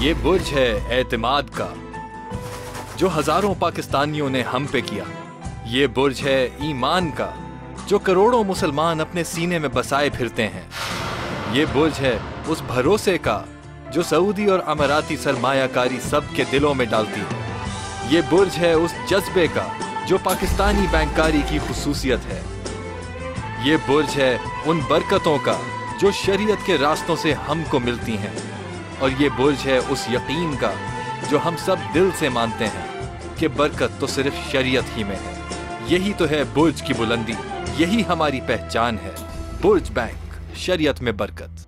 ये बुर्ज है एतमाद का, जो हज़ारों पाकिस्तानियों ने हम पे किया। ये बुर्ज है ईमान का, जो करोड़ों मुसलमान अपने सीने में बसाए फिरते हैं। ये बुर्ज है उस भरोसे का, जो सऊदी और अमराती सरमायाकारी सबके दिलों में डालती है। ये बुर्ज है उस जज्बे का, जो पाकिस्तानी बैंकारी की खसूसियत है। ये बुर्ज है उन बरकतों का, जो शरीयत के रास्तों से हमको मिलती हैं। और ये बुर्ज है उस यकीन का, जो हम सब दिल से मानते हैं कि बरकत तो सिर्फ़ शरीयत ही में है। यही तो है बुर्ज की बुलंदी, यही हमारी पहचान है। बुर्ज बैंक, शरीयत में बरकत।